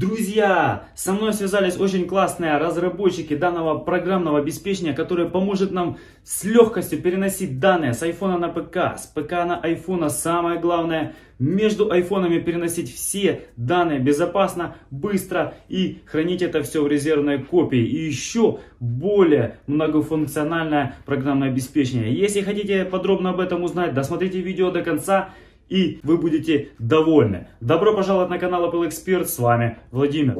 Друзья, со мной связались очень классные разработчики данного программного обеспечения, которое поможет нам с легкостью переносить данные с айфона на ПК, с ПК на айфона. Самое главное, между айфонами переносить все данные безопасно, быстро и хранить это все в резервной копии. И еще более многофункциональное программное обеспечение. Если хотите подробно об этом узнать, досмотрите видео до конца и вы будете довольны. Добро пожаловать на канал Apple Expert, с вами Владимир.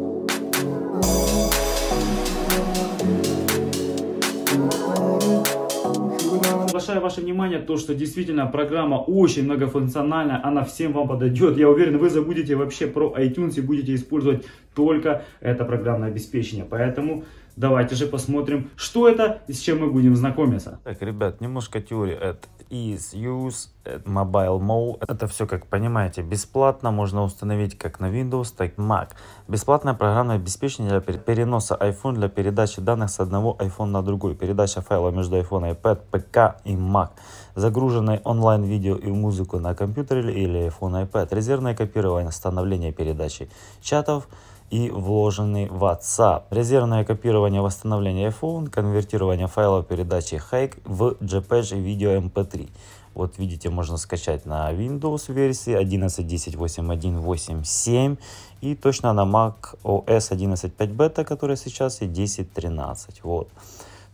Приглашаю ваше внимание то, что действительно программа очень многофункциональная, она всем вам подойдет. Я уверен, вы забудете вообще про iTunes и будете использовать только это программное обеспечение. Поэтому давайте же посмотрим, что это и с чем мы будем знакомиться. Так, ребят, немножко теории. Это Ease Use, Mobile Mode. Это все, как понимаете, бесплатно. Можно установить как на Windows, так и Mac. Бесплатное программное обеспечение для переноса iPhone для передачи данных с одного iPhone на другой. Передача файлов между iPhone, iPad, ПК и Mac. Загруженное онлайн-видео и музыку на компьютере или iPhone, iPad. Резервное копирование, установление передачи чатов и вложенный в WhatsApp. Резервное копирование восстановление iPhone, конвертирование файлов передачи HEIC в JPEG и видео MP3. Вот видите, можно скачать на Windows версии 11.10.8.1.8.7 и точно на Mac OS 11.5 бета, которая сейчас и 10.13. Вот.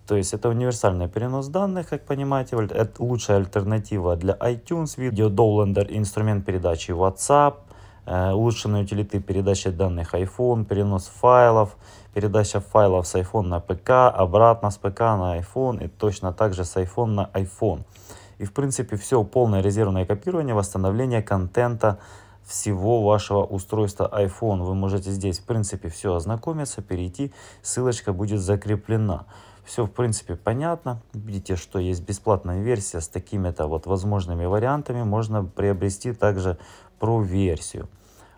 То есть это универсальный перенос данных, как понимаете. Это лучшая альтернатива для iTunes, видео Downloader, инструмент передачи WhatsApp, улучшенные утилиты передачи данных iPhone, перенос файлов, передача файлов с iPhone на ПК, обратно с ПК на iPhone и точно так же с iPhone на iPhone. И в принципе все полное резервное копирование, восстановление контента всего вашего устройства iPhone. Вы можете здесь в принципе все ознакомиться, перейти, ссылочка будет закреплена. Все в принципе понятно. Видите, что есть бесплатная версия с такими-то вот возможными вариантами. Можно приобрести также про версию.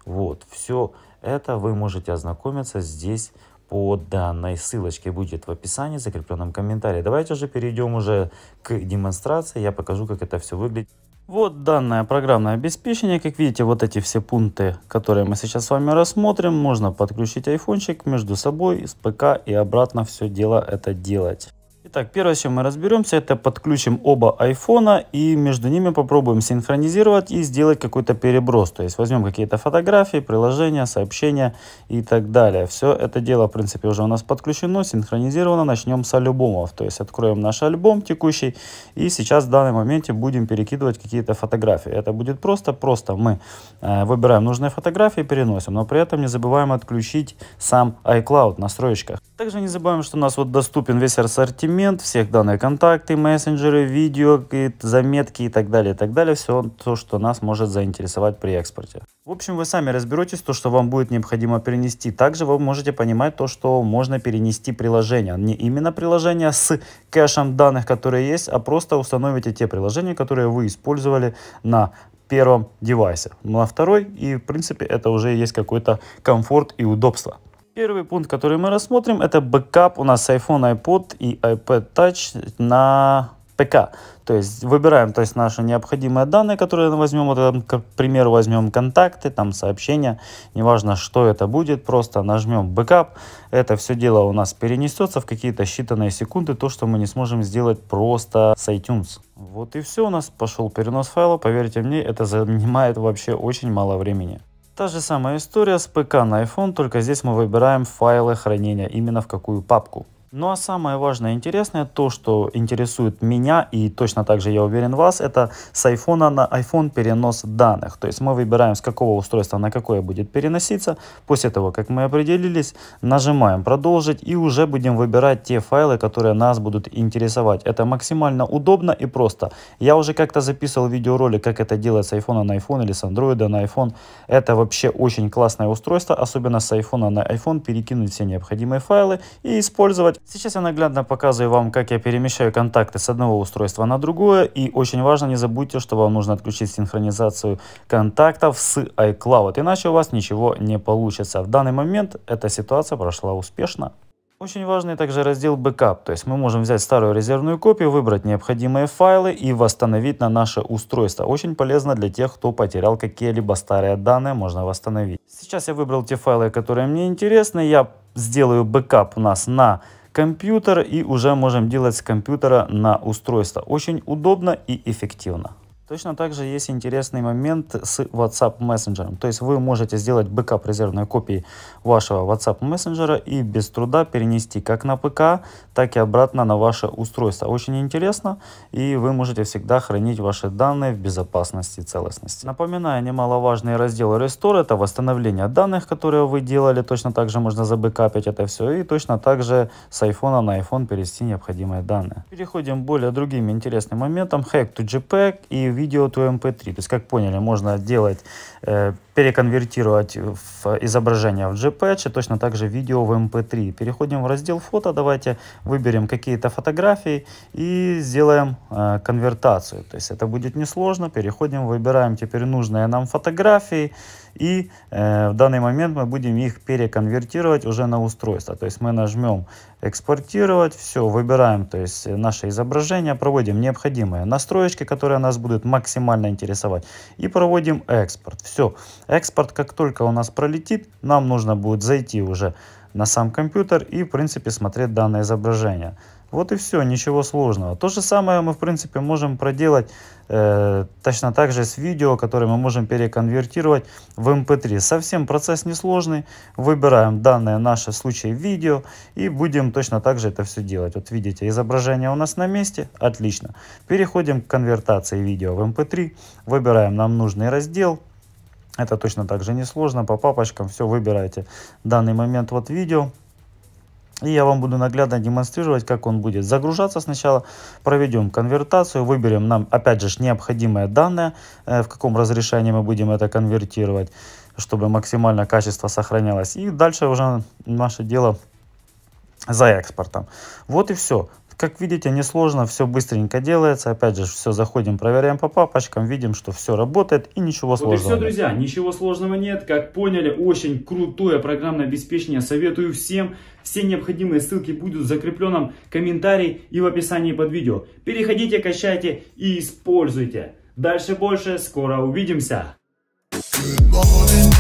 Вот, все это вы можете ознакомиться здесь по данной ссылочке будет в описании, закрепленном комментарии. Давайте же перейдем уже к демонстрации, я покажу, как это все выглядит. Вот данное программное обеспечение, как видите, вот эти все пункты, которые мы сейчас с вами рассмотрим, можно подключить айфончик между собой с ПК и обратно все дело это делать. Итак, первое, чем мы разберемся, это подключим оба айфона и между ними попробуем синхронизировать и сделать какой-то переброс. То есть возьмем какие-то фотографии, приложения, сообщения и так далее. Все это дело, в принципе, уже у нас подключено, синхронизировано. Начнем с альбомов. То есть откроем наш альбом текущий и сейчас в данном моменте будем перекидывать какие-то фотографии. Это будет просто, просто мы э, выбираем нужные фотографии, переносим, но при этом не забываем отключить сам iCloud в настроечках. Также не забываем, что у нас вот доступен весь ассортимент всех данные контакты, мессенджеры, видео, заметки и так далее, и так далее. Все то, что нас может заинтересовать при экспорте. В общем, вы сами разберетесь, то, что вам будет необходимо перенести. Также вы можете понимать то, что можно перенести приложение. Не именно приложение с кэшем данных, которые есть, а просто установите те приложения, которые вы использовали на первом девайсе, на второй, и в принципе это уже есть какой-то комфорт и удобство. Первый пункт, который мы рассмотрим, это бэкап у нас iPhone, iPod и iPad Touch на ПК. То есть выбираем то есть, наши необходимые данные, которые возьмем, вот, к примеру, возьмем контакты, там сообщения, неважно, что это будет, просто нажмем бэкап. Это все дело у нас перенесется в какие-то считанные секунды, то, что мы не сможем сделать просто с iTunes. Вот и все, у нас пошел перенос файла, поверьте мне, это занимает вообще очень мало времени. Та же самая история с ПК на iPhone, только здесь мы выбираем файлы хранения, именно в какую папку. Ну а самое важное и интересное, то, что интересует меня и точно так же я уверен вас, это с iPhone на iPhone перенос данных. То есть мы выбираем с какого устройства на какое будет переноситься. После того, как мы определились, нажимаем продолжить и уже будем выбирать те файлы, которые нас будут интересовать. Это максимально удобно и просто. Я уже как-то записывал видеоролик, как это делать с iPhone на iPhone или с Android на iPhone. Это вообще очень классное устройство, особенно с iPhone на iPhone, перекинуть все необходимые файлы и использовать Сейчас я наглядно показываю вам, как я перемещаю контакты с одного устройства на другое. И очень важно, не забудьте, что вам нужно отключить синхронизацию контактов с iCloud, иначе у вас ничего не получится. В данный момент эта ситуация прошла успешно. Очень важный также раздел Backup, то есть мы можем взять старую резервную копию, выбрать необходимые файлы и восстановить на наше устройство. Очень полезно для тех, кто потерял какие-либо старые данные, можно восстановить. Сейчас я выбрал те файлы, которые мне интересны, я сделаю бэкап у нас на компьютер и уже можем делать с компьютера на устройство. Очень удобно и эффективно. Точно так же есть интересный момент с WhatsApp мессенджером. То есть вы можете сделать бэкап резервной копии вашего WhatsApp мессенджера и без труда перенести как на ПК, так и обратно на ваше устройство. Очень интересно и вы можете всегда хранить ваши данные в безопасности и целостности. Напоминаю, немаловажный раздел Restore это восстановление данных, которые вы делали. Точно так же можно забэкапить это все и точно так же с iPhone на iPhone перевести необходимые данные. Переходим более другим интересным моментам. HEIC to JPEG и Video to MP3. То есть, как поняли, можно делать, э, переконвертировать в изображение в JPEG, и точно так же видео в MP3. Переходим в раздел фото, давайте выберем какие-то фотографии и сделаем э, конвертацию. То есть, это будет несложно. Переходим, выбираем теперь нужные нам фотографии и э, в данный момент мы будем их переконвертировать уже на устройство. То есть, мы нажмем экспортировать, все, выбираем то есть, наше изображение, проводим необходимые настроечки, которые нас будут максимально интересовать. И проводим экспорт. Все. Экспорт как только у нас пролетит, нам нужно будет зайти уже на сам компьютер и в принципе смотреть данное изображение. Вот и все, ничего сложного. То же самое мы, в принципе, можем проделать э, точно так же с видео, которое мы можем переконвертировать в MP3. Эм Совсем процесс несложный. Выбираем данное наше случае видео и будем точно так же это все делать. Вот видите, изображение у нас на месте. Отлично. Переходим к конвертации видео в MP3. Эм Выбираем нам нужный раздел. Это точно так же несложно. По папочкам все выбираете. В данный момент вот видео. И я вам буду наглядно демонстрировать, как он будет загружаться сначала. Проведем конвертацию, выберем нам, опять же, необходимые данные, э, в каком разрешении мы будем это конвертировать, чтобы максимально качество сохранялось. И дальше уже наше дело за экспортом. Вот и все. Как видите, несложно, все быстренько делается. Опять же, все заходим, проверяем по папочкам, видим, что все работает и ничего вот сложного. Вот и все, друзья, ничего сложного нет. Как поняли, очень крутое программное обеспечение. Советую всем. Все необходимые ссылки будут в закрепленном комментарии и в описании под видео. Переходите, качайте и используйте. Дальше больше. Скоро увидимся. Good morning.